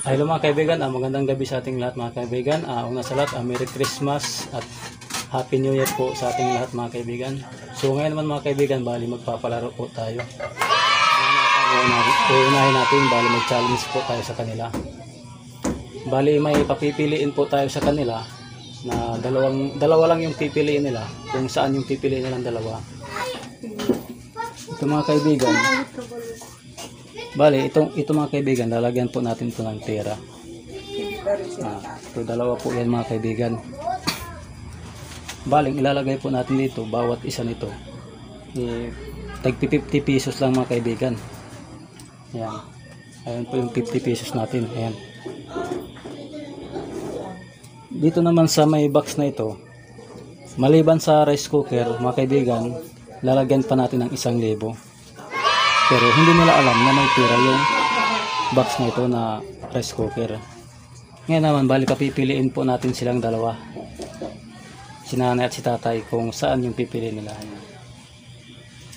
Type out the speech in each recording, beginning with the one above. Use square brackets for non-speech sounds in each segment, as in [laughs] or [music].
Hello mga kaibigan, ah, magandang gabi sa ating lahat mga kaibigan. Ah, una sa lahat, ah, Merry Christmas at Happy New Year po sa ating lahat mga kaibigan. So ngayon naman mga kaibigan, bali magpapalaro po tayo. Uunahin natin, bali mag-challenge po tayo sa kanila. Bali may papipiliin po tayo sa kanila na dalawang dalawa lang yung pipiliin nila kung saan yung pipiliin nilang dalawa. Ito mga kaibigan, Bali, itong ito mga kaibigan, lalagyan po natin ito ng tira. Ah, ito dalawa po yan mga kaibigan. Baling ilalagay po natin dito bawat isa nito. Eh, tag 50 pesos lang mga kaibigan. Ayan. Ayan po yung 50 pesos natin. Ayan. Dito naman sa may box na ito, maliban sa rice cooker, mga kaibigan, lalagyan pa natin ng isang libo. Pero hindi nila alam na may tira yung box na ito na rice cooker. Ngayon naman, bali papipiliin po natin silang dalawa. Si nanay at si tatay kung saan yung pipiliin nila.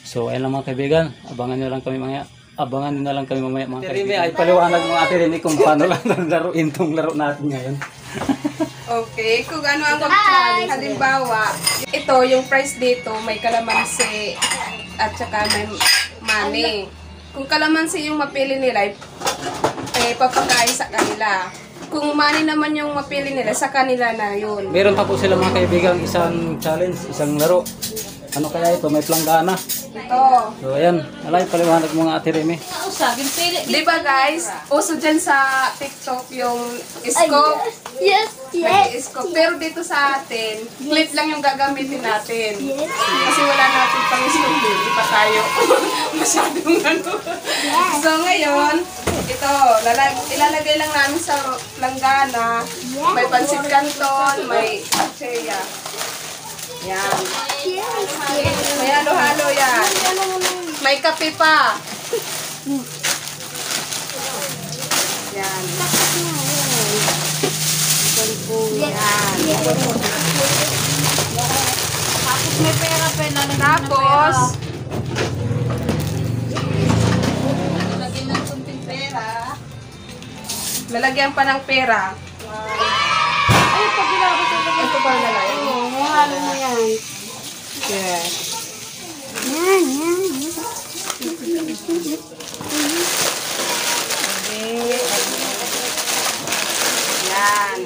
So, ayun lang mga kaibigan. Abangan nyo lang kami mga Abangan nyo na lang kami mamaya mga kaibigan. ay paliwanag mo ate Remy kung paano [laughs] lang laruin tong laro natin ngayon. [laughs] Okay, kung ano ang mag-challenge, halimbawa, ito, yung price dito, may kalamansi at saka may money. Kung kalamansi yung mapili nila, eh, papakain sa kanila. Kung money naman yung mapili nila, sa kanila na yun. Meron pa po sila mga kaibigan isang challenge, isang laro. Ano kaya ito? May planggana. Ito. So, ayan. Alay, paliwanag mo nga ate Remy. Di ba guys, uso dyan sa TikTok yung scope. Yes, yes. Nag-scope. Pero dito sa atin, clip lang yung gagamitin natin. Kasi wala natin pang scope. Hindi pa tayo [laughs] masyadong ano. So ngayon, ito, lalag ilalagay lang namin sa langgana. May pansit canton, may atseya. Yan. Yes, yes. May halo-halo yan. May kape pa. Yan. Tapos may pera pa na Tapos, Lagyan ng kunting pera. lalagyan pa ng pera. Ay, pag ginagawa ko. Ito pa lalagyan. Mahalo mo yan. Yes. Yan, yan, yan. Yan.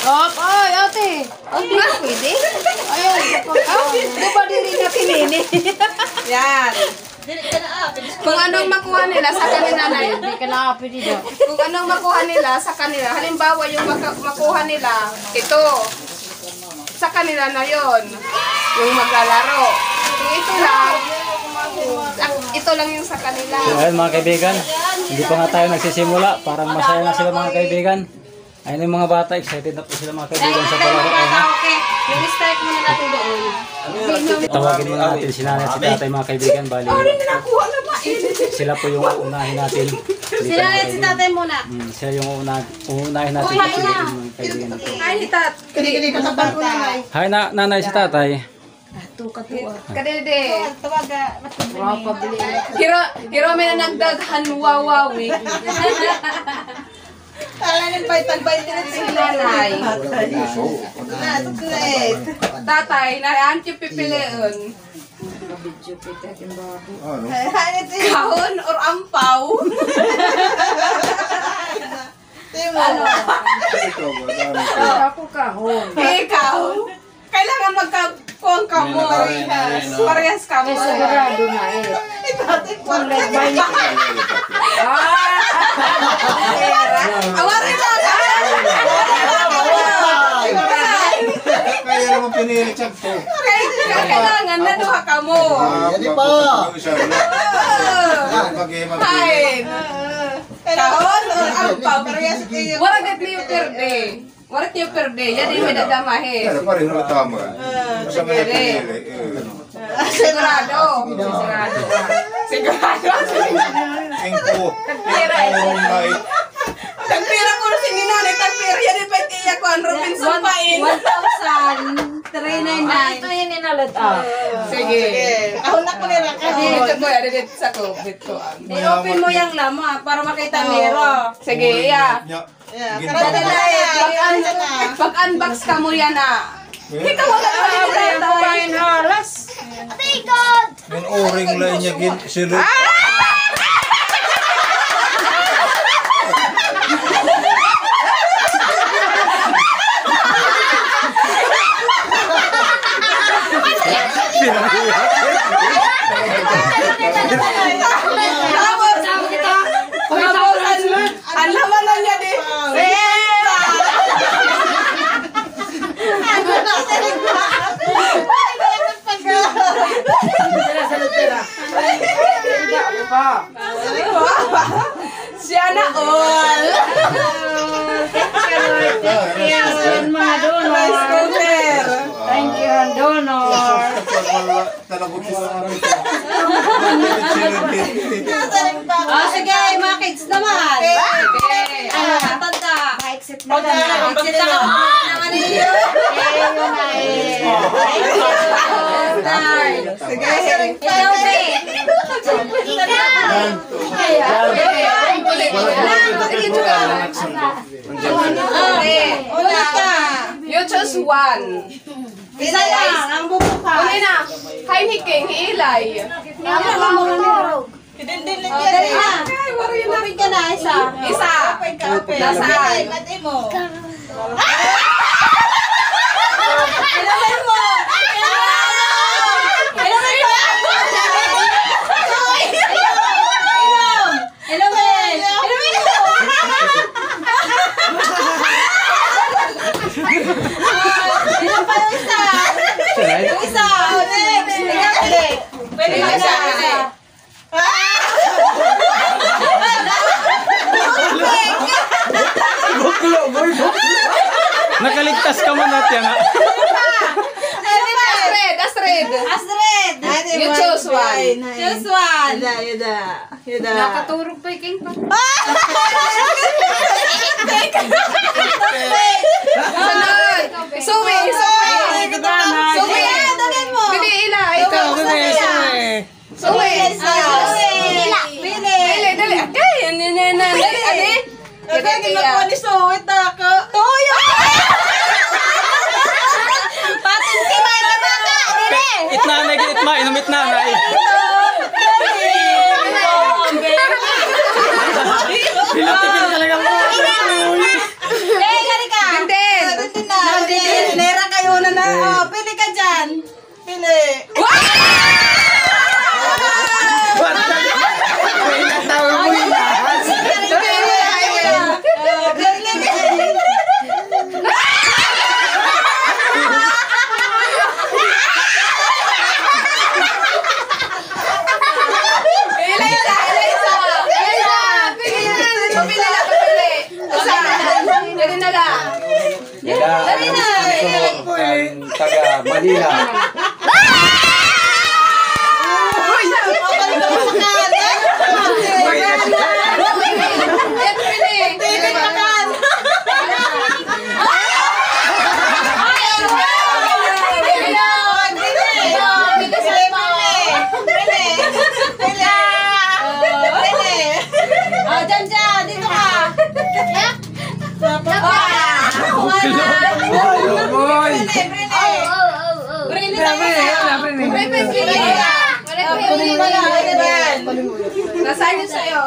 Op, ay, ate. Ang di ko pwede. Ah, di ba di rin natin ini? [laughs] Yan. Kung anong makuha nila sa kanila na yun. Hindi ka nakapi dito. Kung anong makuha nila sa kanila. Halimbawa, yung makuha nila, ito. Sa kanila na yon Yung maglalaro. Ito lang, ito lang yung sa kanila. So, ayun mga kaibigan, hindi pa nga tayo nagsisimula. Parang masaya na sila mga kaibigan. Ayun yung mga bata, excited na po sila mga kaibigan sa palaro. Ayun? Okay. Yung strike muna natin doon. Tawagin muna natin si nanay at si tatay mga kaibigan. Bali, na sila po yung uunahin natin. Sila mga si tatay muna. Hmm, sila yung uuna, uunahin natin kaibigan na to. Ay, tat. Kadi-kadi katabang ko na. Hi na, nanay si tatay. Kadede. Tawaga, matubili. Hiro, hiro may na nagdaghan wawawi. Alanin pa itang bayan din Si nanay. na. Tutulit. Tatay, na anti pipiliin. Hanit eh. Kahon or ampaw. Timo. Ako kahon. Ikaw. Kailangan magkakuang ka mo. Parehas. Parehas ka mo. Sigurado na eh. Kung nagbayi ka. Awarin mo ka. Kaya naman pinilit siya po. Kailangan na duha ka mo. Yan pa. Hain. Kahon or ampaw. Parehas kayo. Waragat niyo perde. Warat niyo perde. Yan yung may dadamahin. Pero pareho na tama. Basta may pinili. Sigurado. Sigurado. Sigurado. Ingko. Tagpira. Ingko may Tagpira ko na si Ninanay. Tagpira. Yan yung pwede iya ko. Ang Robinson Pain. 1,000. 399. Ito yun inalo Salad ah. Sige. Ako na ko nila ka. Dito ko, ano dito sa COVID ko. I-open mo yung lama para makita nero. Sige, iya. Yeah, karami na eh. Pag-ano na. Pag-unbox ka mo yan ah. Ikaw wala ka Ay, rin kumain halas. Min oring lang niya silo. Tapos, tapos, ang, ang laman na niya di. Siya na all. Yan mga donor. Rice cooker. Thank you, donor. Talagot sa amin. Ah, sige, mga kids naman. Okay. Ano, tanda. Ma-exit na lang. mag-exit na lang. naman ninyo. Yun na eh. You. Sige. Ikaw, Be. Okay. Ulit ka. You choose one. Isa lang, ang bubukas. Uli na. Kain hiking, ilay. Hidindin lang Oh, yan dali eh. na. Ay, wari na. Open ka na, isa. Isa. Nasaan? Mati mo. Inumin mo. Inumin mo. Inom. Inumin. Inumin mo. Inom pa yung isa. Yung isa. Next. Ikaw, pili. Pwede ka Isa, na. isa. Nakaligtas ka man natin ha. Astrid, Astrid. Astrid. You choose one. Choose one. Yada, yada. Yada. Nakaturog pa yung pa. Sunod. Suwi, suwi. Suwi. Bili ilay. Ikaw, suwi. Suwi. Pili. Dali, dali. Okay, ano na na. Dali, dali. Kasi Dali, ginawa ni Suwit ako. Tuyo! Patin Dire! Itnanay, itma, inum itnanay. Pilatigil talaga mo. Eh, gari ka! Hidindin na. Nera kayo na na. Oh, pili ka dyan. Pili. Ilay isa, ilay isa. Ilay isa. Pili na. Pabili na, pabili. Isa. Dali na lang. Dali na. Ang taga Manila. Yan, pili. Pili makan. Oh, dyan dyan. Dito ka. Boy! Nasaan yun sa'yo?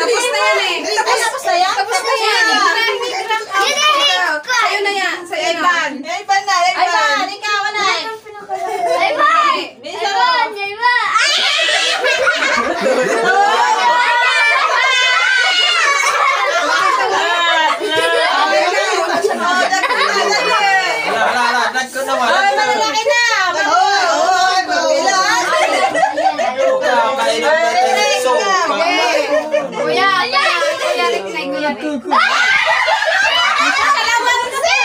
Tapos na yan eh. Tapos na yan? Tapos na yan. Sa'yo na yan. Sa'yo na. Ivan. Ivan na, Ay, ba? Ivan. Ikaw na. Wala, wala, wala. Nag ko naman. Ay, malalaki na. Oo, oo, ilan? Kainom natin. So, Kuya, kuya, kuya, Rick. Kalamansi!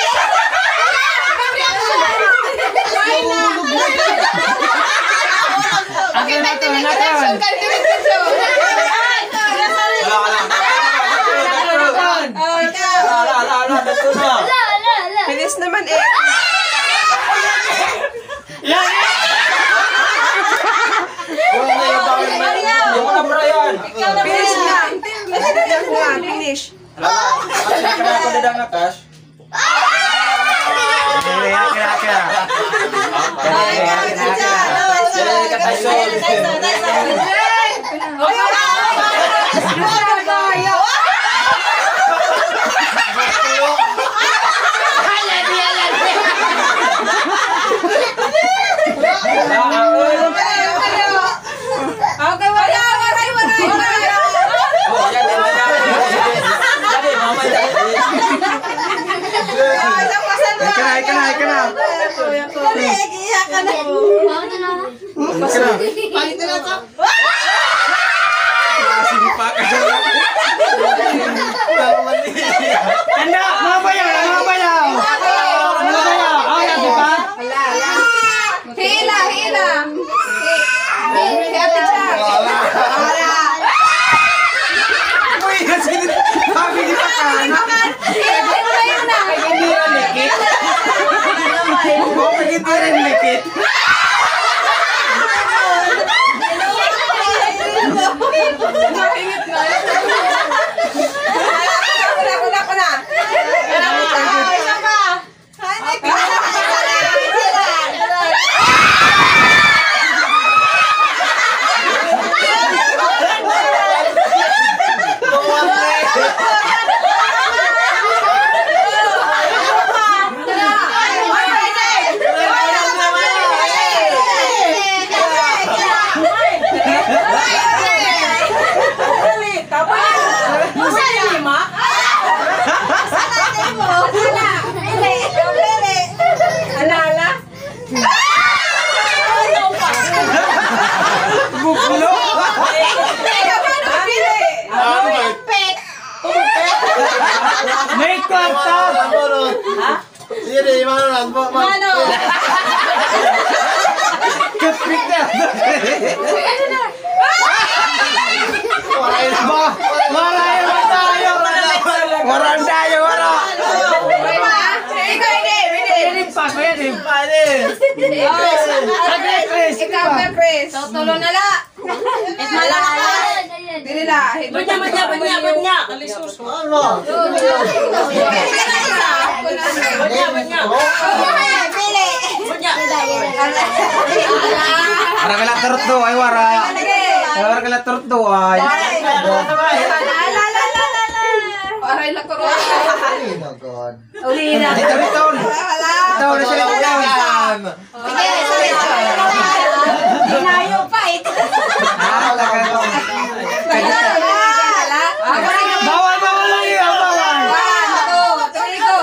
Okay, may connection. Connection. wala, wala. Oh, Finish naman eh. Yung bawal na. Yung. Finish na. Finish nga. Finish. Ay, kaya ako na lang nakas. Kaya, kaya, kaya. Kaya, kaya, kaya. Kaya, kaya, Okay, wala. Waray, waray, waray. Oh, yan, yan, yan. Dali, mamaya. Na, ika na, ika na. Dali, iiyak ka na. Simpa ka dyan. Handa! Mga bayaw! Mga bayaw! Mga bayaw! Oh, yan, di ba? Hila, hila. Si Ate Jack. Uy, kasi sabi Wara kala turut do, ay wara. Wara kala turut do, ay. Aray la ko. Dito, dito. Dito, na sila ulawan. Dinayo pa eh. Ah, talaga. Bawal, bawal lang yun, bawal. One, two, three, go.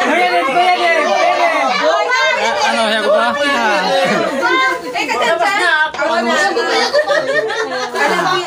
Kuya, di, kuya, di, kuya, di. Ano, siya ko pa? Ah. Eh, kadyan siya. Ako na.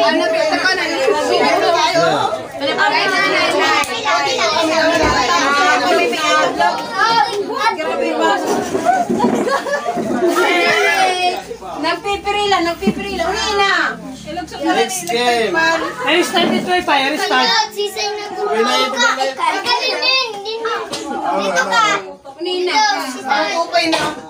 Ano, bita ko na. Ay, nanay, nanay. Nagpipirila, nagpipirila. Uli na. Next game. I-restart ito, eh, pa. I-restart. Dito ka. Nina. Okay na.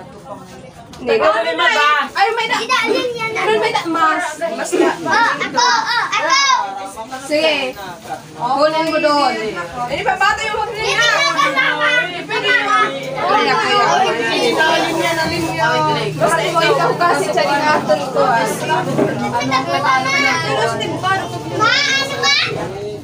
Hindi, gawin mo ba? Ay, may da. Meron may da. Mas. Mas da. Sige. Kunin mo doon. Hindi pa bata yung huwag niya. Kaya, kaya. Basta ikaw ikaw kasi siya ginatol ko.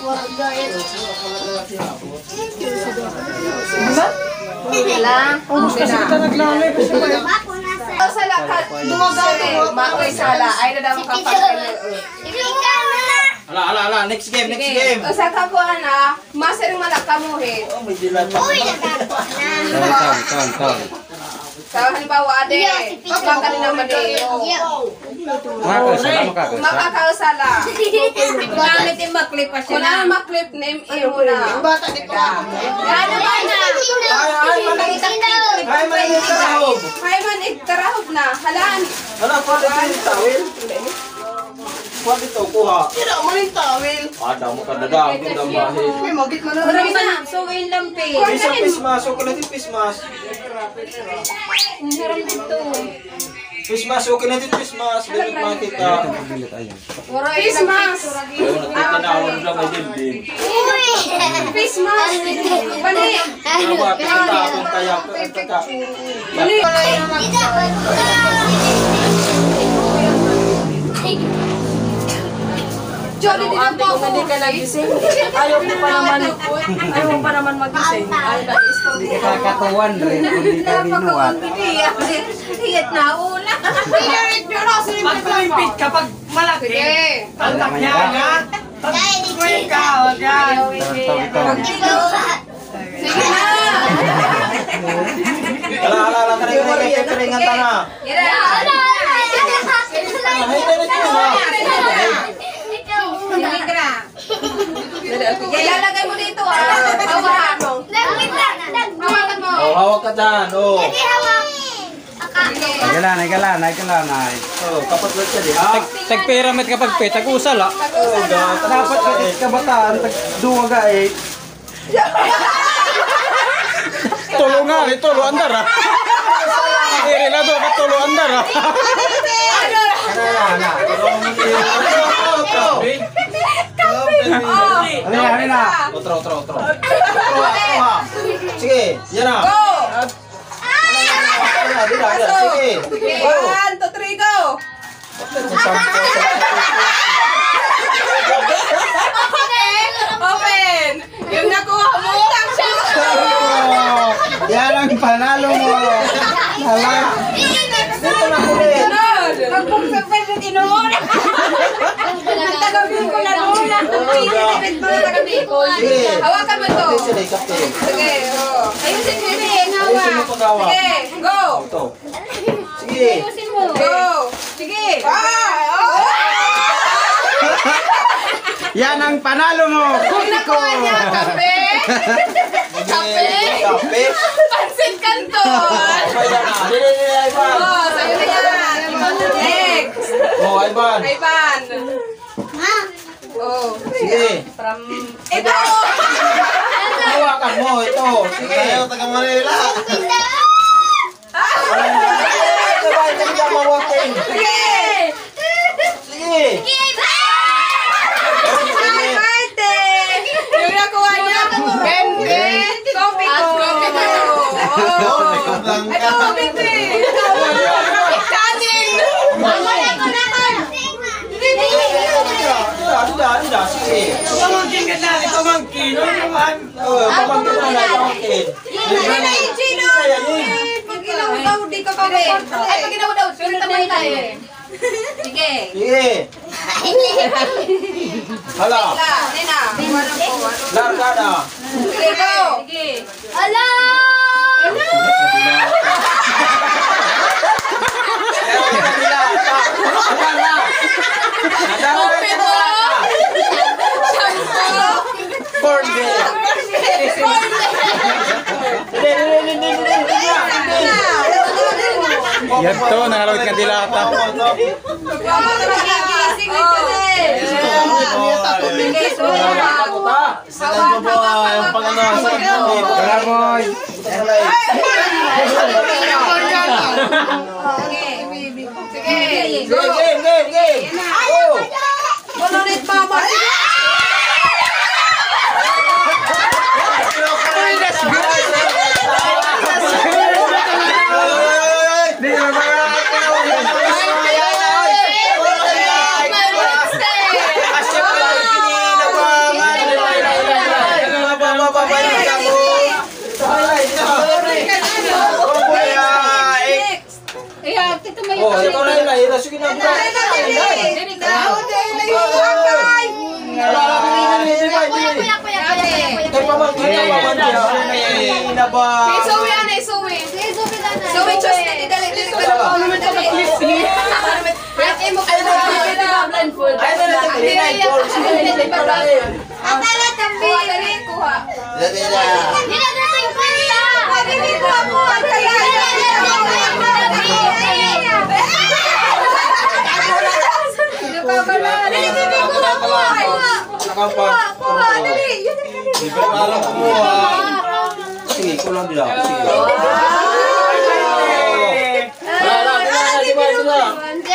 clip. Wala. Ikaw sa lakat. Dumagaw. Makoy sala. Ay, nadamo ka pa. Ala, ala, ala. Next game, next game. Sa kakuha na, maser malak kamuhin. Oh, may dilat pa. Taon, taon, taon, taon. Sa halimbawa, ade, baka ka na madeo. Makakasala, makakasala. Makakausala. Gamit yung maklip pa Kung sila. na maklip, name mo na. Bata, di ko ako. Ano ba na? Ay, ay, mali. Ay, mali yung tarahog. Ay man, igtarahog na. Halaan. Ala, pwede ito yung tawil. Pwede ito, kuha. Tira mo yung towel. Ada mo ka dadag, yung dambahin. May magit mo na Pero rin. isa, suwin lang pe. Bisa pismas, okay natin pismas. Ang harap dito. Pismas, okay natin pismas. Bilit, ayun. Christmas. Ayun, nakita na na may dibdib. Christmas. Bali. Ano ba, pinata akong kaya kaka. Bali. Jolly din ang po. Hindi ka nagising. Ayaw mo pa naman. Ayaw mo pa naman magising. Ay, na-stop. Hindi ka kakatuwan rin kung di ka linuwat. Hiyat na una. Pag-limpit kapag malaki. Sige. Ang takya nga. Pag-kuhin ka, taon. Sige na. Ala, ala, ala, kering, kering, kering, ang tanga. Ira. Ay, dali ko na. Hindi ka na. Ilalagay mo dito ah. Hawakan mo. Hawakan mo. Oh, hawak ka dyan, oh. Nagalan, nagalan, nagalan, ay. Oh, kapat lang siya di, ha? Tag-pyramid kapag pe, tag-usala. Oh, gata. Dapat ka kabataan, tagduwaga eh. Tulo nga, ito, tulo andar ah. Iri na doon, tulo andar ah. Ano na, ano na? Otro, otro, otro. Otro, kuha. Sige, yan na. Go. Na. Sige. One, two, three, go. Open. Yung nakuha mo. Oh, yan ang panalo mo. Hala. Dito na ulit. Sunod. Pagpagpagpag inuuna. Tagabin ko na nuna. Pinipit mo na. Sige. Hawakan mo to. Sige, oh. Ayusin mo mo pag-awa. Sige, go. Ito. Sige. Ayusin mo. Go. Sige. Ah, oh. Yan ang panalo mo. Kung nakuha niya, kape. Kape. Kape. Pansit kanton. Oh, sa'yo na yan. Next. Oh, Ivan. Ivan. Oh. Sige. From... Ito. Hawakan mo, ito. Sige. Tayo, taga Manila. Mawakin. Sige. Sige. Sige. Yung nakuha niya, Bendy. Coffee ko. Coffee ko. Oh. Ito, coffee ko eh. Kanin. Dila, dila, dila. Sige. Pamangkin ka na, pamangkin. Ano naman? Oh, pamangkin na lang, pamangkin. Yan na yung Gino. Pag inaw-daw, di ka rin. Ay, pag inaw-daw, sunod naman tayo. Sige. Sige. Hala. Wala. Largada. Sige, go. Sige. Kabila. Nadala. Nadala. Coffee ko. Cornbread. Yan to, nangalawit ka dilata. Magigising ito eh. Salam mo po ang pangalasan mo. Kalamoy. Sige, game, game, game. Ayaw ka dyan! Walulit pa ba? Na. Sige na, Ira. Kay Paman, kay Paman, Ira. Ina ba? Isuwi yan, isuwi. Isuwi, Diyos na. Dili na ako naman ito clip. Ate mo ka na. Ay, na natin, Ira. Paul, sige, sige, pala eh. Kuha, kuha. Dali na. Nakampang. Di ba parang kumuha? Sige, kulang nila. Sige. Wala, wala, wala?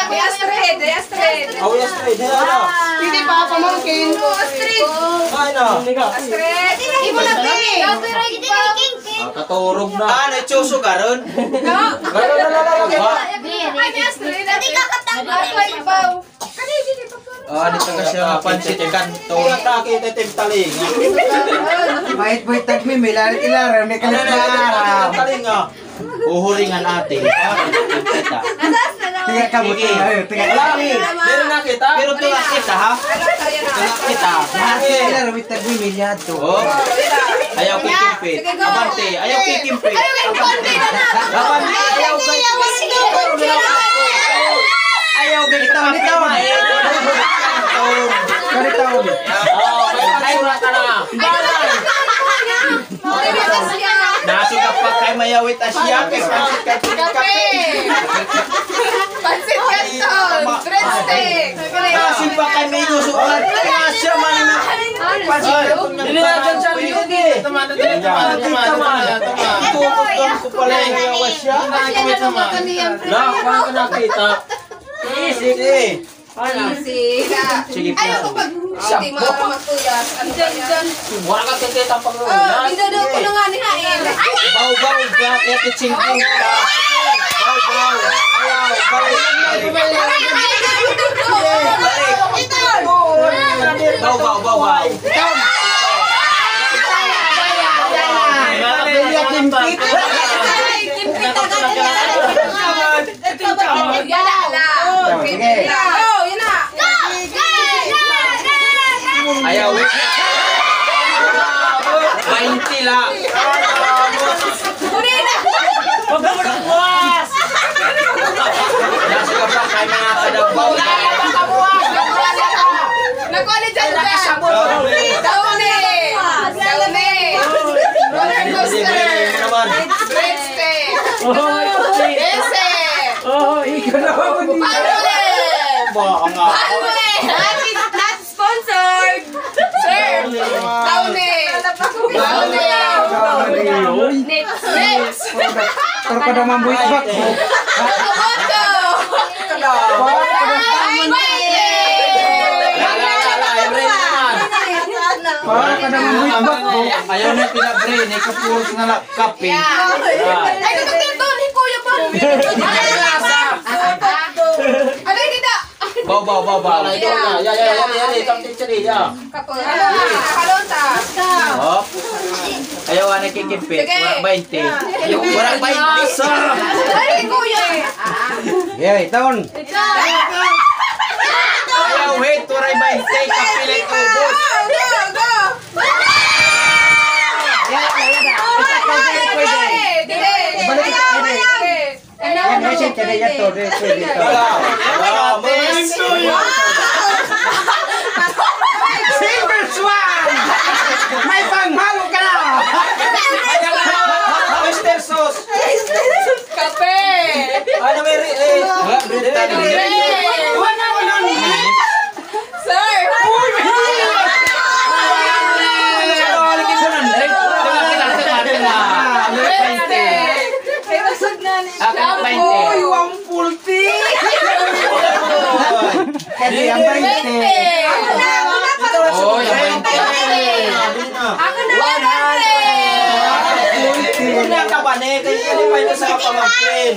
May Astrid, may Astrid. Away na straight, di na. Hindi. Astrid. Ay na. Astrid. Hindi mo na pili. Ah, Katurog na. Ah, na-choso ka ron? No. Gano'n na lang? Ay, may Astrid. Ako ay ibaw. Ah, di taga siya pansit kanto. Nakita tim taling. Bait bait tagmi, may lalit ilaram, may Ano kalit na araw. taling ah. Uhuringan. Ah, kita. Tiga Sige. tayo, tiga Wala, meron na kita. Pero ito na kita ha. Ito na kita. Lalit ilaram, may tagmi, may liado. Oh. Ayaw kikimpit. Abante, ayaw kikimpit. Abante, ayaw kay Ayaw kay kita. Kita Kali taon. Oh, may pasura ka na. Nasi ka pa kay mayawit asya kay pansit kay kape. Pansit canton. Breadstick. Nasi pa kay may nusukan. Asya man na. Pansit. Dili na dyan sa beauty. Tama, tama, tama, tama. Tutukan ko pala yung mayawat siya. Na, paano ka nakita? Sige. Sige po. Ayaw ko pag hindi marama magtuyas. Ano ba yan? Wala ka kikita pang Oh, ulan. dinado ko na nga ni Hain. Baw-baw ka, kaya kitsingking ka. Baw-baw. Ayaw, balik. Baw-baw, baw-baw. Yan na. Sige. Oh, yun na. Ayaw. 20 la. Huwag ka mo nang buwas! Nasa ka pa kay mga kadabaw. Nakuha ni Jan Jan. Daune. Daune. Roller coaster. naman. Breadstick. Ese. Oh, ikaw na ako. Palule. Baka nga. Palule. Not sponsored. Sir. Daune. Daune. Next. Pero pa naman buit back mo. Moto. Ay, La, la, la, la, every naman. Para ka naman buit back mo. Ayaw na pinabre, ni kapuros na lang kape. Ay, dito dito ni Kuya pa. [laughs] dito? Baw, baw, baw, baw. Ya, ya, ya, ya, ya, ya, tang teacher ya. Kapag, ano, kalonta. Oh. Ayaw na kikimpit, Sige. walang 20. Ayaw, walang 20 sa. Ay, Kuya. Yeah, taon. Ayaw, wait, walang 20, kapilit ubos. Go, go. Balik, Yan, may siya, kaya yan to. Dito, dito. Mas. Silver Swan! May panghalo ka na! Mr. Sos. Kape. Ano may. Eh, Sir! Ay, basag na ni Uy, one full tea. Kasi ang bainte. Oh, yung Ako na ba Una ka ba, ne? Kaya hindi pa ito sa pamangkin.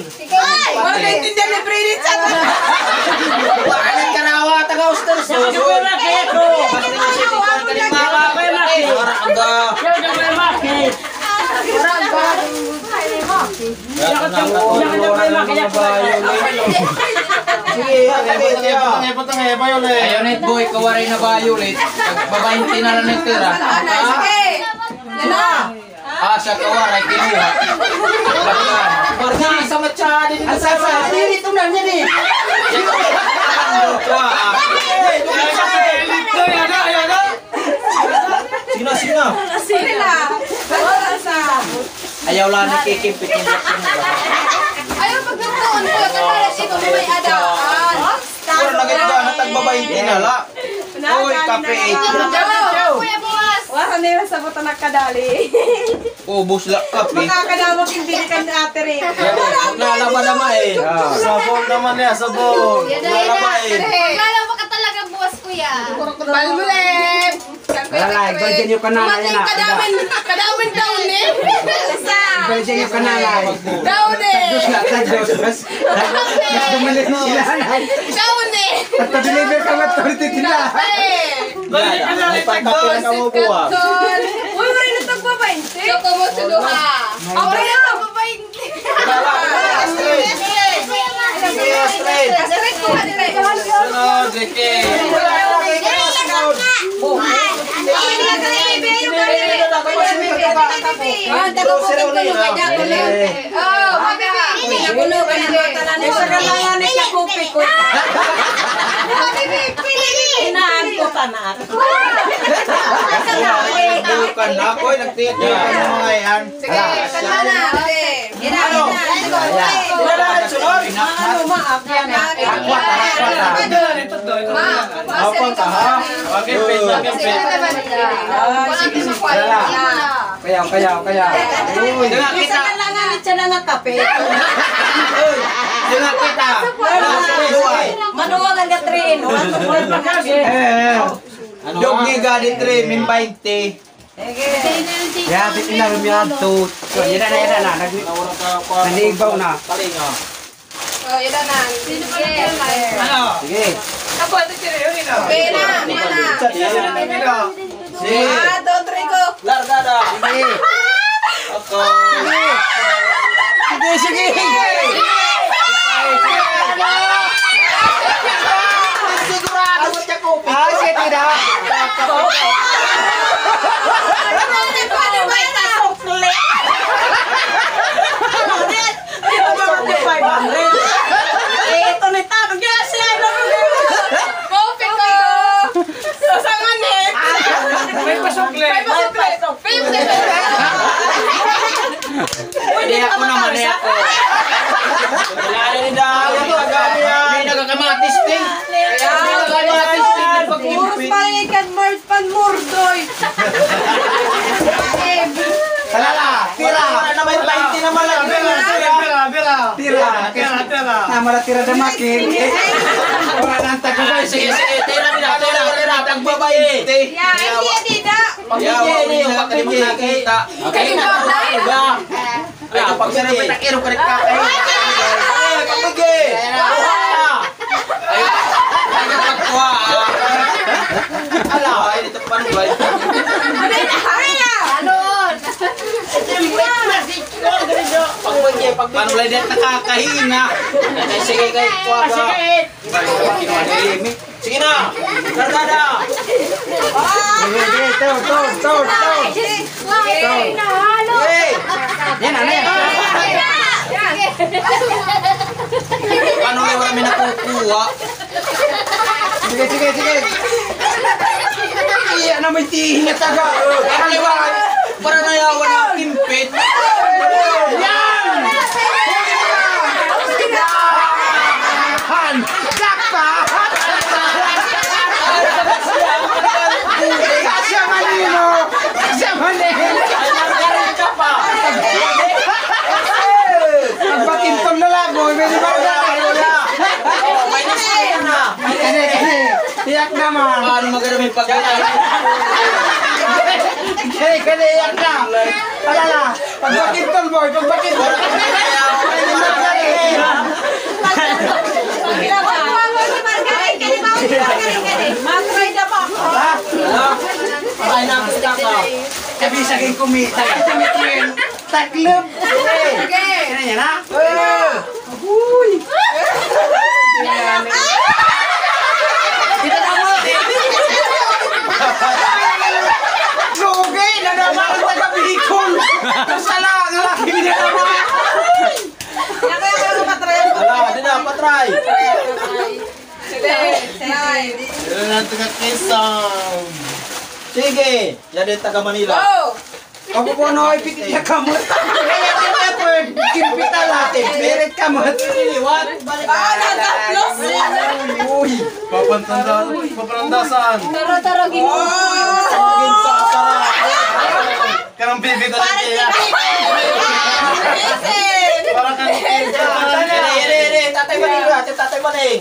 Wala naintindihan ni Bridget sa Bakit ka nawa, taga-ustar so. Yung pera kaya ko. Bakit yung siya tingkong ka rin mga kapatid? Maraga. Sige, Ayaw net boy, kawaray na violet. Pagbabahinti na lang ng tira. Ano, sige! Yan na! Ah, sa kawaray, kinuha. Lakuan. Marga, sa matcha din ito sa sa. Dito na niya ni. Sino, sino? Sila! Wala sa... Ayaw lang nakikimpit yung Ayaw pag nagtuon ko, katalas ito na may adaan. Puro lagit ba? Natagbabay tinala. Uy, kape. Kuya buwas. Wala nila sa buta nagkadali. Ubus lang kape. Makakadawag hindi ka na ate rin. Nalaman naman eh. Sabon naman niya, sabon. Nalaman eh. Lalo ka talaga buwas kuya. Balmulim! Lalay, bagyan yung kanala yan na. Kadamin, kadamin daw ni. Isa! Bagyan yung kanala. Daw ni! Dos na, dos. Mas dumalit sila. Daw ni! At pa-deliver ka mat ulit tila. May pagkape na kamukuha. Son! Uy, wala na tagpa 20. Soko mo suluha. Ako rin na tagpa 20. Straight ko ka nila. Sunod, Ricky. Ah, tagukutin ko mata na nito. Sa kalangan ni Kakupi ko. Inaan ko ka na. Ako, nagtiyat niya ka ng mga yan. Sige, kalma na. ate. Ina, ina. Wala na, sunod. Ano, maap yan. Akwat, akwat. Apa ka ha? Bakit pesa, bakit pesa? Sige, makwala. Kaya, kaya, kaya. Uy. Dengar kita. kape. Uy, dengar kita. Manuwag ang gatrin. Eh, Dog giga di tre, min 20. Ya, tinarum yan to. So, yan na, yan na. Nag- Nanigaw na. Oh, yun na. Sige. Ano? Sige. Okay na, mana. Sige. Ah, tres, go. Largada. Sige. Ako. Sige, sige. Sigurado mo siya ko. Ah, sige, tidak. Kopi ko. Sasangan ni. May pasukle. May pasukle. Hindi ako naman, hindi ako. Wala na yan. May nagkakamatis din. May nagkakamatis din. Pagkimpit. ikan Mars pan murdoy. Talala, tira. Wala na may 20 naman lang. Tira. Namara tira na makin. Wala nang Ah, tagumpay. Sige, sige. Tira nila. Tira, tira. Tagbabay. Ya, hindi dida. Yawa, hindi na kayo nakita. Okay na. Ba. Ay, pag sana may takiro ka rin kakain. Ay, kapige. Ay, ay, kapagkuha. Ala, ay, dito pa nung bay. Pagbagye, pag paano lang din nakakahina. Ay, sige kay kuha ka. Sige na. Kargada. Sige, sige. To, to, to, to. Hey. Yan na, yan. Paano wala may nakukuha? Sige, sige, sige. Iya naman tihin na taga. Liwanag, para nayawan ng kimpit. Yan! Iyak naman. Paano maganda may pagkakas? Kaya kaya iyak na. Alala, pagbakintol boy, pagbakintol. Matry na pa ako. Ay, nakita ka. Sabi sa akin kumita. Tumitin. Taklob. Sige. Kaya niya na. Lugi na naman ang taga-Bicol. Kasala ang laki niya naman. Ala, di na, patry. Sige. Nine. Yan ang taga Quezon. Sige, yan din taga Manila. Ako po ano ay pitit na kamot. Kaya din effort. Kimpita natin. Spirit kamot. Ah, natatlos. Uy. Papantanda, paparandasan. Tara, tara, gimo. Saging sa sarap. Karang bibi ka lang kaya. Para kang Tatay Maning, tatay Maning.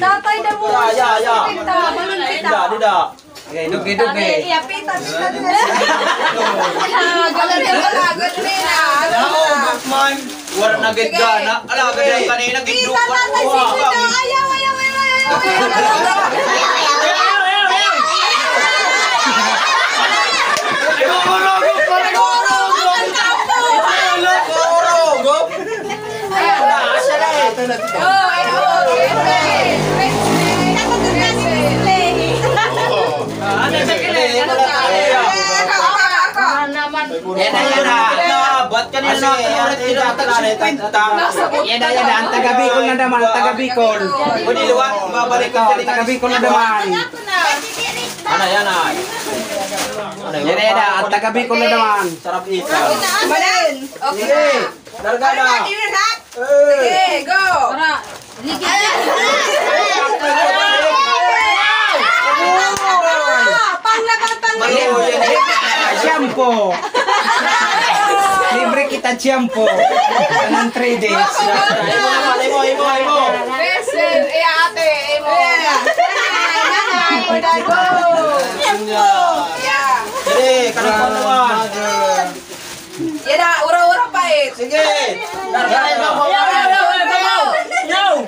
Tatay na mo. Ya, ya, ya. Kita, balon kita. Dida, dida. Okay, dugi dugi. Iapita kita din. Ah, galing na pala. Galing na. Nao, man. Wala na gid gana. Ala, gid kanina gid tatay, sige na. Ayaw, ayaw, ayaw, ayaw. Kanina na ulit tinatalarit? Yan na yan na. Ang taga Bicol na naman. Ang taga Bicol. Pwede liwat, babalik ka. Ang taga Bicol na naman. Ano yan ay? Ano Yan na yan na. Ang taga Bicol na naman. Sarap ikaw. Balin. Okay. Sige, larga na. Sige, go. Tara, ligid. Panglabatan mo. Maliw yan eh. Shampoo. Libre kita shampoo. Anong 3 days. Imo naman, imo, imo, imo. Listen, eh ate, eh mo. Go. Yeah. Sige, kanang panuan. Yan na, ura-ura pa eh. Sige, larga na. Yan na, sige.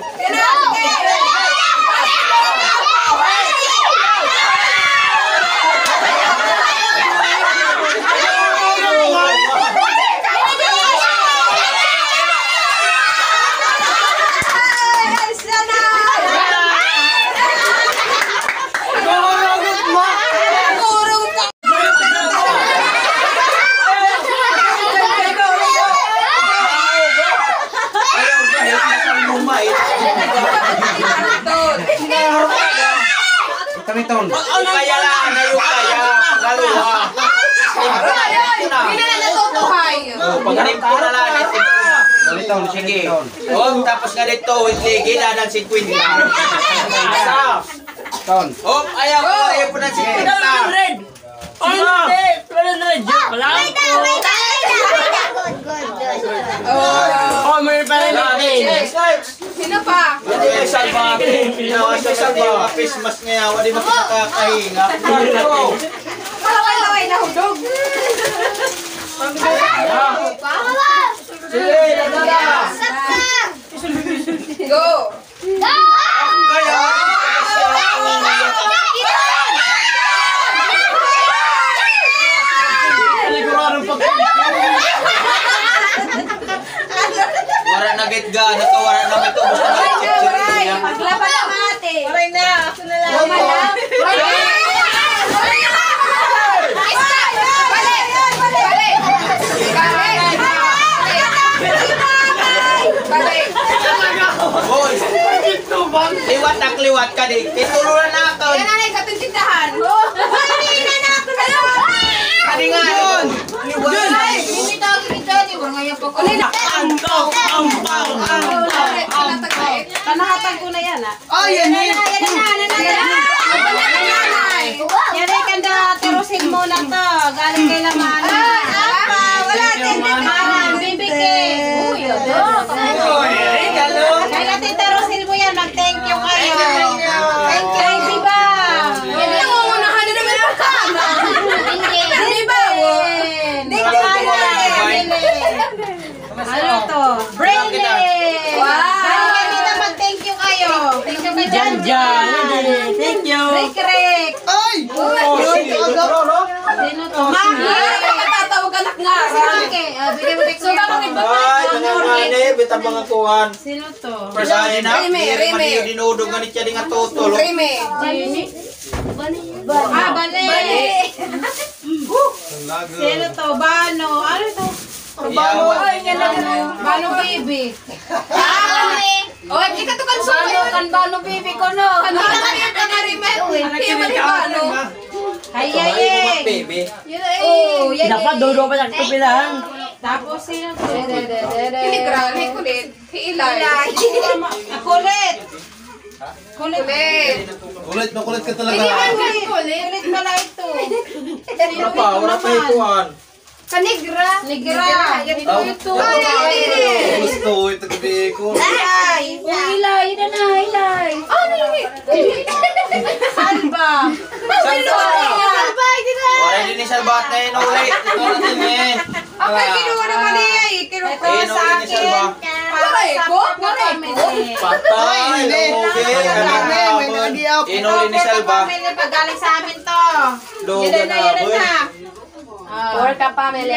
Kami ton. Kaya lang, kaya. Pagaluha. Hindi na natutuhay. Pagalim ko na lang. ko. Sige. Oh, tapos nga dito, weekly, ginadang 50. Isa. Ton. Oh, ayaw ko, ayaw po na 50. Oh, Next, next. sino pa? Hindi ay salba. Pinawa siya salba. Christmas niya, wali mo pinakakahinga. Go. Kalaway-laway na hudog. Sige, lagala. Go. Kaya. Wala na get ga, nato wala na may tubos na may chip niya. Paglaban ang ate. Aray na. Ako na lang. Na. Balik. Boy. Liwat ak liwat ka di. Ituluran na ako. Yan na sa tindahan. Kani nga yun. Liwat. Hindi tawag kita, di ba ngayon pa ko? Uli na. Ampaw, ampaw, ampaw. Kanahatag ko na yan, ah. Oh, yan yun. Yan ay kanda terusin mo na to. Galing kay laman. Wala Mahan, bibigay. Uy, ado. Oy, hello. Kaya natin terusin mo yan. Mag-thank you kayo. Thank you. Kay Diba. dyan. Thank you. Rek-rek. Ay! Sino to? Tatawag anak nga. So, bakit ba? Ay, tangamane, bita mga kuhan. Sino to? Persay na, Rime, Rime. dinudog nga ni siya nga tutulog. Reme. Ah, bale. [laughs] Sino to? Bano. Ano to? Bano. Ay, nga na Bano baby. O, ikaw to kan Bano kan bano baby ko no. Ano ka na yan? Ano Reme? Kaya man iba, ano? Ay, ay, ay ay. baby. Oh, yan. Dapat dodo pa sa kapilang. Tapos sino to? Kinigra, ni kulit. Hiilay. [laughs] Kulit. Kulit. Kulit. Kulit na kulit ka talaga. Kulit. Kulit pala ito. [laughs] Wala pa, wala pa ikuhan. Kanigra. Nigra. Yan ito ito. Gusto, ito gabi ko. Ilay. Ilay. Ina na, ilay. Ano yun? Salba. Salba! Salba, hindi na. Wala din ni Salbat na yun ulit. Ito na din eh. Ako kinuha naman niya eh. Kinuha ko sa Salba. akin. Para sa family. Patay, lugi, kanakabon. Inuli ni Salba. Family, pag galing sa amin to. Yan na, yan na, na. Or ka family.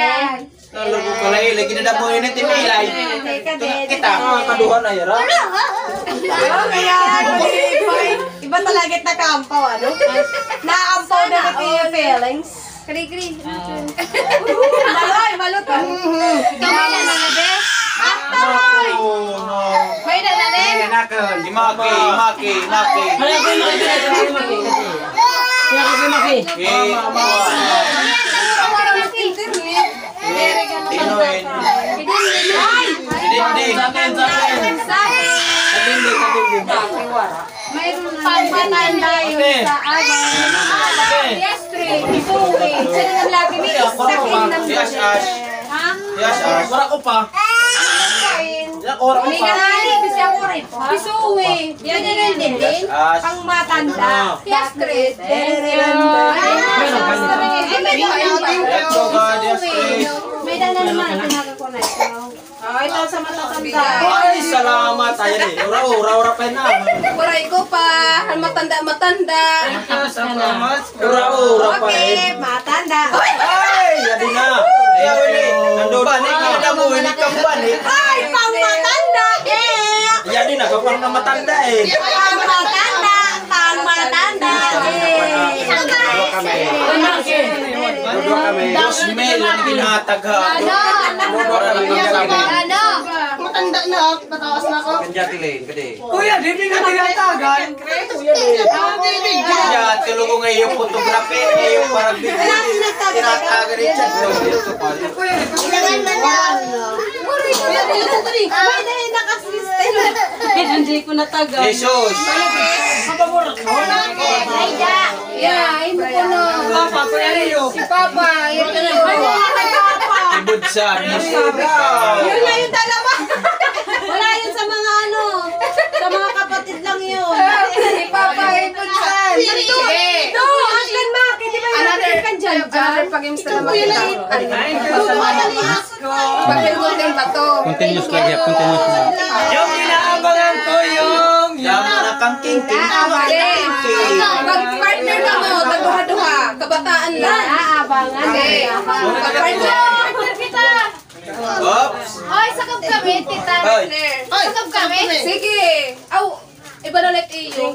Nalago ka lang, ilagin na damo yun ito nilay. Teka, Kita, kaduhan na yara. Iba talaga na kampaw, ano? Naampaw na ito yung feelings. Kri, kri. Maloy, maluto. Ikaw na na na, be. Oh, no. May na na, be. Enakan, di maki, maki, maki. Eh, Inuin. Dinding. Kadinding, kadinding. Mayroon na pagpatanda yun sa akin. Yes, three. Isuwi. Sino ng lagi ni Yes, Ash. Ha? Yes, Ash. Wala ko pa. Ilang oras ko Hindi pa. ka nani, kasi ako rin po. Isuwi. Yan yan yan din din. Ash. Pang matanda. Yes. Let's go, God. Yes. May dala naman. Na ito. Ito sa matatanda. Ay, salamat. Eh. Ura, ura, ura pa na. Waray ko pa. Matanda, matanda. Ura, ura pa Okay, matanda. Ay, yadi na. Ayaw eh. Nandun. Balik na mo. Ka balik. Ay, pang matanda. Yeah! Na. Kapag na matanda eh. Pang matanda. Pang matanda. Yeah! Dua kami. Dua kami. Ang. Dua kami. Kami. Ano? Matanda na ako, patawas na ako. Kanjati lane. Kade. Kuya, di ka tinatagan. Kaya tulungo ngayon photography. Ngayon parang bigyan. Tinataga rin siya. Ito pa. Kailangan na na. May na nakasistem. Hindi ko natagal. Jesus. Yeah, hindi ko na. Papa, kuya niyo. Si Papa, yun na Papa. Ibud sa Yun na yung dalawa. Yun sa mga ano. Sa mga kapatid lang yun. [laughs] Si Papa, ipon siya. Ito, ito. Hanggang maki, di ba yung Another, kan dyan another pag-ims na naman kita. Pag-ims din ba to? Continuous lagi, continuous na. Yung inaabangan ko yung... Yang na kang king king. Okay. Mag-partner ka mo, taguha-duha. Kabataan lang. Aabangan. Okay. Mag-partner kita. Oops. Ay, sakab kami, tita. Hoy. Sakab kami. Sige. Aw, iba na ulit iyo.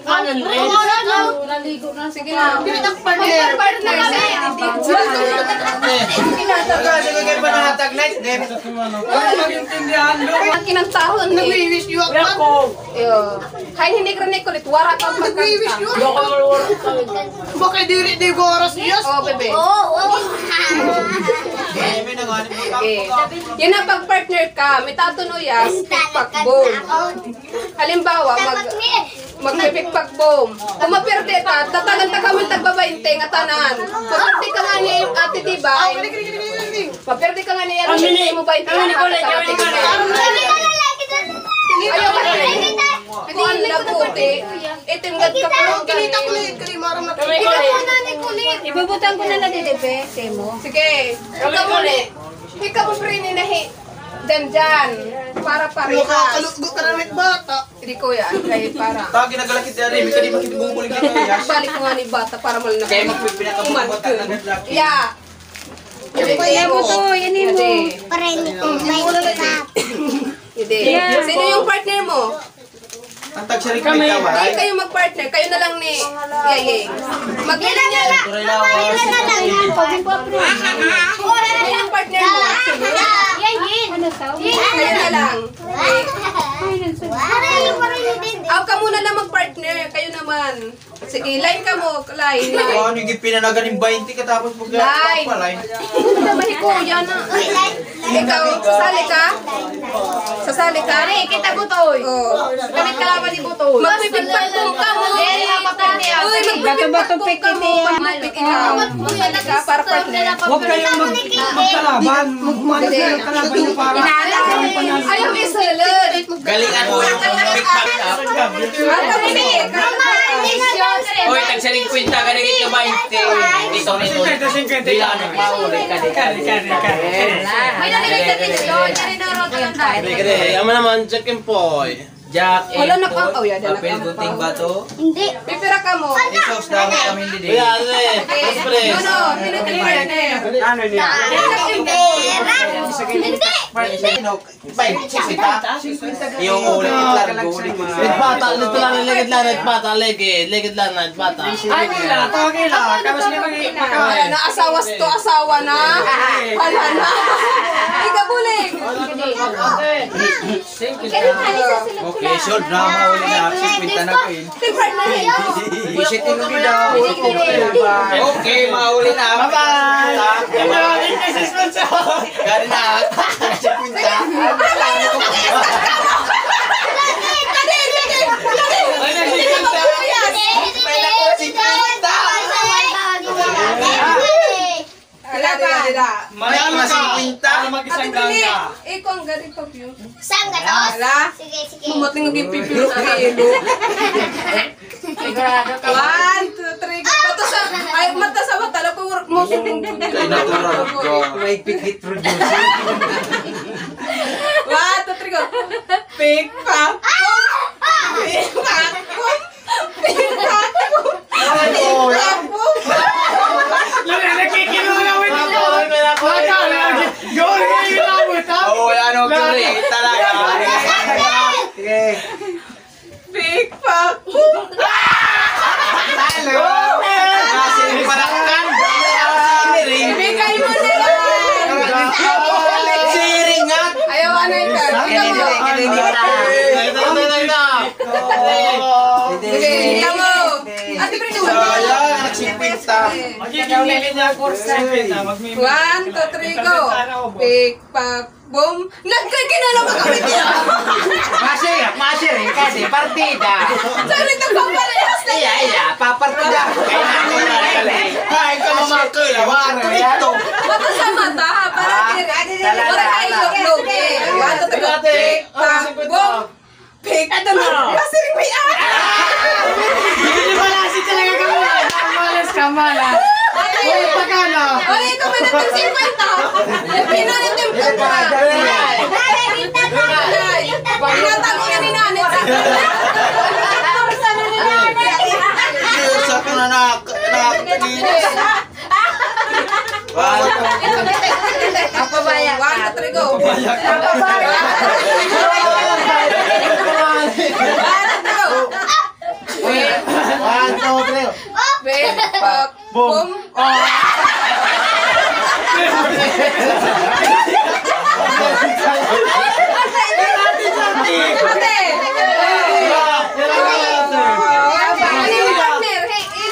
Naligo na. Sige na. Partner. Partner kami. Taga, sige kayo pa nahatag night din. Wala mag-intindihan lo. Ang kinantahon ni. Nagwiwish you Kuya ako. ko. Kahit hindi ka rin kulit, wara ka Nagwiwish you ako. Baka diri di ko oras yes. Oh, bebe. [laughs] Nanganin mo Okay. Yun na pag-partner ka, may tatunuyas, pikpak-boom. Halimbawa, mag magpipikpak boom. Kung mapirde ka, tatagan ta kami tagbabainte nga tanan. Mapirde ka nga ni ate Tibay. Mapirde ka nga ni ate Tibay mo ba yung Ayaw ka rin. Hindi ang labuti. Itinggad ka pa. Kinita ko lang kani maram na. Ibubutan ko na na dito, pe. Kay mo. Sige. Ikaw mo ni. Ikaw mo rin ni nahi. Dyan dyan. para parehas. Nakakaluggo ka na bata. Hindi ko yan, kaya para. Tagi nagalakit na rin. Hindi ka di makitigugulig dito. Yas. Balik ko nga ni bata para malunok. Kaya magpipinakabot bata na naglaki. Yeah. Kaya mo to, yan mo. Hindi. Sino yung partner mo? Ang tag siya rin kami Hindi kaway. kayo mag-partner. Kayo na lang ni Yayeng. Maglilan niya. Turay lawas. Sino yung partner mo? Kayo na lang. Aw ka muna lang mag-partner. Kayo naman. Sige, line ka mo. Line, line. Oh, ano yung pinanagan ng 20 ka tapos pag Line. papalay. Naman ko, yan na. Ikaw, sasali ka? Sasali ka? Pare, kita butoy. Oo. Kamit kalaban ni butoy. Magpipigpagpong ka mo. Uy, magpipigpagpong ka mo. Ikaw. Sasali ka para partner. Huwag kayong mag magkalaban. Magmano Hindi. kayo kalaban niyo para. Ayaw isulod. Galingan mo yung big pack up. Ata mo ni. Hoy, tagsaring kwenta ka rin ka 20. Dito nito. Bila ka nang mauli ka di ka di ka di ka. May narinig sa televisyon, yan rin ang ng tayo. Kaya yaman naman, Jack and Poy. Jack and Wala na kang- oh, yan, na kang- gunting bato. Pipira ka mo. Isos dami kami hindi din. Kuya, ate. Okay. No, no. Sino yung partner? Ano niya? Bay, sisita. Yung ulit itlargo, ulit. Bata, dito lang legit lang, bata, legit, legit lang, bata. Ay, nila. Tawagin nila. Kamas niya mag Wala na asawas to asawa na. Wala na. Ikabulig. Okay, so drama ulit na. Sikwinta na ko yun. Visit yung gida. Okay, mauli na. Bye-bye. Gari na. Sikwinta. Wala na. Wala. Mayroon na sikwinta. Mag-isang ganga. ikaw ang galing pa view. Saan gatos? Wala. Sige, sige. Mumating ang pipilo sa ilo. One, two, three, go. Mata sa, ay, mata sa mata. Lako, mo Kay natural ko. May pikit producer. One, two, three, go. Pick, pack, boom. Pick, pack, boom. Pick, pack, boom. Pick, pack, boom. Yung nakikilo na wait. Akala, Gawin kayo yung labot, ha? Oo, ano kuri. Talaga. Sige. Pick, pack, boom. Hello. Kasi yung palakkan. Siring. Ibigay mo na yan. Siring nga. Ayaw, ano yung card? Ikaw mo. Sige, ikaw mo. Ate, Brino, Sayang, nagsikwinta. Magiging legit na course na kwenta. Magmimili. One, two, three, go. Pick, pack, boom. Nagkikinala mo kami niya. Masir, masir eh, kasi partida. Sabi ito pa parehas na Iya, iya, papartida. Ay, ka mamakil. Wato ito. Mata sa mata, para Ah, Para kayo look eh. One, two, three, go. Pick, pack, boom. Pick, ito na. Kasi rin may ah. Hindi ba nasi talaga ka mo? Malas ka, malas. Uy, pagkano? Ay, ikaw ba natin si Kwenta? Pinalit yung pagka. Pinatago na ni Nanet sa Sa ko na nak nakakalinis. Wow. Papabaya ka. One, two, three, go. One, two, go. One, two, three. Pick, pack, boom.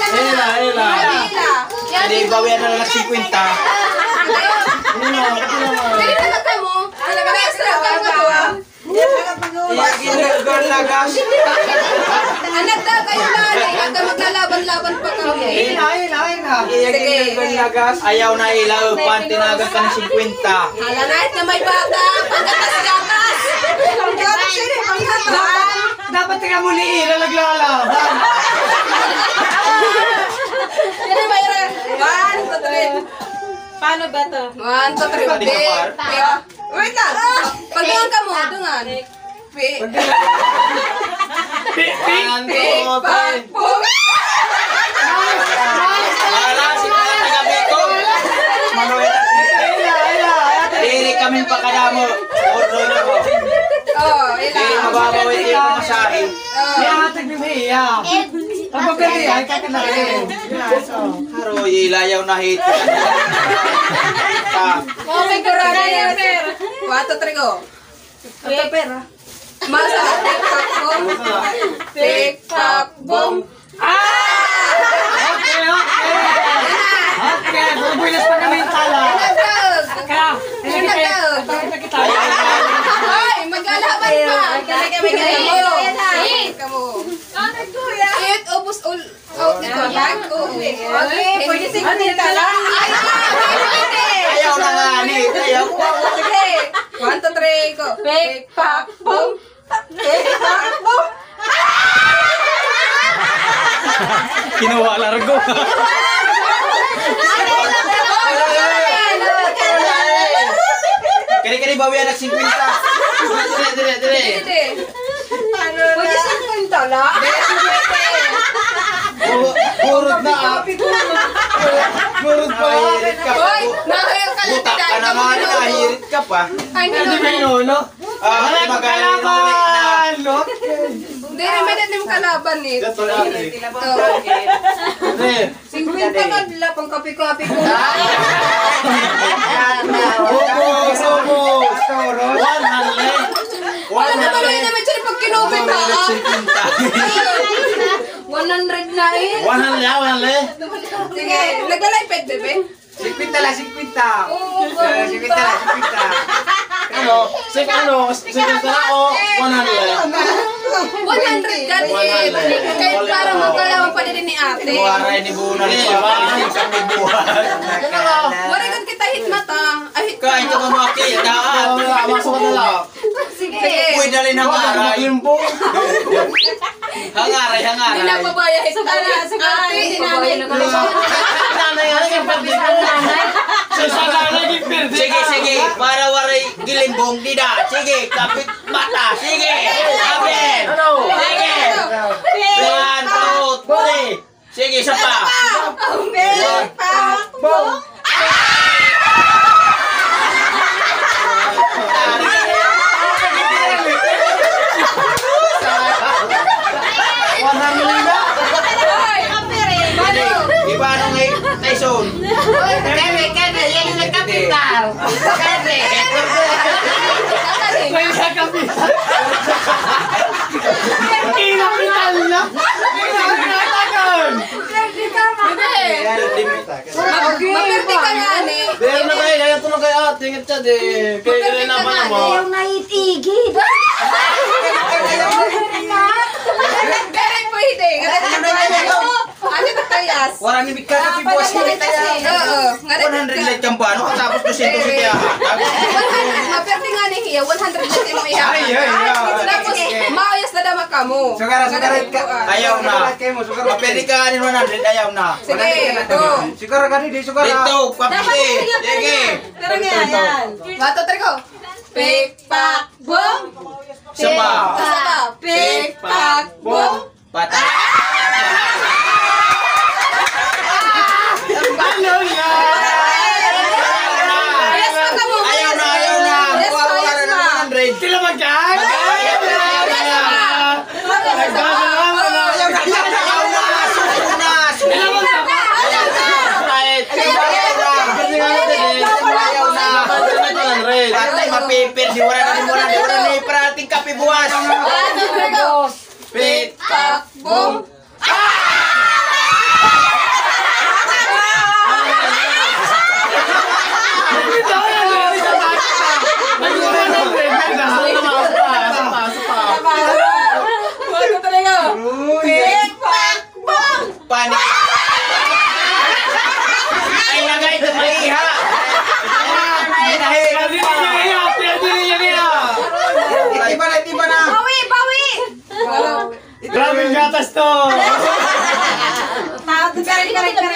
Ano ila. Ila. Hindi, bawian na lang nagsikwinta. Dali na ka mo. Talaga na extra ka mo to. ah. Iya, ginagawa [laughs] na gas. Anak na kayo nanay. Hanggang maglalaban-laban pa kami. Ila, ila, ila. Iya, Sige. ginagawa na gas. Ayaw na ilaw, pantinagan ka ng 50. Hala na na may bata. Panggatas-gatas. Panggatas [laughs] yun eh. Panggatas. Dapat ka muli ila naglalaban. Yan ang mayroon. One, two, three. Paano ba to? One, two, three. Wait lang. Pagdungan ka mo, dungan. Pick. Ko, Pick, tay. pack, boom. Wala, si Pala taga Bicol. Diri kami pa kadamo. Ordo na ko. Oh, Diri ilang. mababaw iti ko masahin. Oh. Kapag kami ay kakanarin. Haro ilayaw na hit. Ta. Oh, may kurara yan. One, two, three, go. Ito pera. Masa, pick, pack, boom. Pick, pack, boom. Okay, okay. Okay, bubuilas pa kami yung tala. Kaya, nagdag? bakit na kita? Hoy, maglalaban pa. Hit ka mo. Hit, ubus ul out nito. Bag, oo. Okay, pwede sigurita lang. Ay, pwede. Ayaw na nga ni. Ayaw. Sige. One, two, three, go. Pick, pack, boom. Pick, pack, boom. Kinuha largo. Kani-kani bawi anak 50. Dire, dire, dire. Hindi. Pwede sigurita lang. Purot na ah. Purot pa. Pa. Hoy, nakayang ka lang. Butak ka na nga na. Hirit ka Ah, Wala magaling kalaban! [laughs] Hindi naman natin yung kalaban eh. Ito lang eh. Dire. 50 ka nila pang kape-kape ko. Ubus, ubus. One hundred. Wala naman yun naman siya pag kinupit ha. 100 na eh. One hundred, ah, one hundred. Sige, naglalipad, bebe. 50 lang, 50. Oo, Eh, 50 lang, 50. Ano? Sik ano? Sik na o one hundred. 100 ka eh. Kahit para magkalaman pa din ni ate. Buwaray ni Buna ni. Hindi kami buwan. Wala kan kita hit mata. Ay, Kain ka? Wala, masuk ka na lang. sige. Uy, dali ng aray. [laughs] Hangaray, Hindi hangaray. na babaya hit ka na. Ate, hindi namin. Nanay, ano yung pwede ko? Sa sanay ni Perde. Sige, sige. Para waray gilimbong dida. Sige, kapit mata. Sige. Kapit. Sige. One, two, three. Sige, isa pa. Hoy! Paano? Iba nung eh, Tyson. Kami, kami, yan yung nagkapital. Kami. Kakaling. May nakapital. Inapital na. Inapitagan. Hindi. Mapirti ka nga ni. Pero na kayo, kaya na kayo ate, ingat siya di. Kaya yun na naman mo. naitigid. Pero pwede. Ano ka tayas? Warang ibig ka kapi buwas ko kita yan. Oo. Nga rin 100 light kang paano katapos 200 si Tia. 100, mapirti nga ni Hiya, 100 natin mo iya. Ay, ay, ay. Tapos, maayos na dama ka mo. Sugara, sugarit ka. Ayaw na. Mapili ka kanin 100, ayaw na. Sige, ito. Sigara ka di, sigara. Dito, papiti. Sige. Pero nga yan. One, two, three, go. Pick, pack, boom. Isa pa. Isa pa. Pick, pack, boom. Bata. Ano yan? Yes pa ka mo. Ayaw na, ayaw na. Yes pa, Kuha yes ka pa. na ng 100. Sila magkaan? Yes pa. Nagdadalawa mo na. Ayaw na, ayaw na, ayaw na. Suko na, suko Sila na. magkaan? Kahit. Ayaw na, ayaw na. Kasi nga natin eh. Ayaw na. Bakit na ito ng red? Patay, mapipil. Si wala na, wala na, wala na. Parating kape buwas. One, two, three,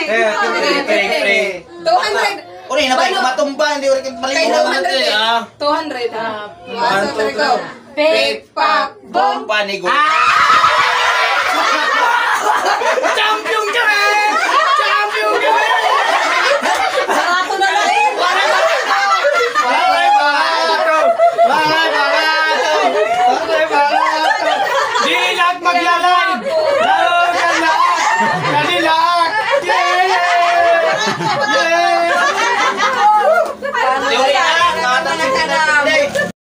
Eh, 200. 200. Uri na ba, matumba, hindi uri kang malimulang natin, ah. 200, ha? One, two, three, Pip, pop, boom! Panigo. Champion!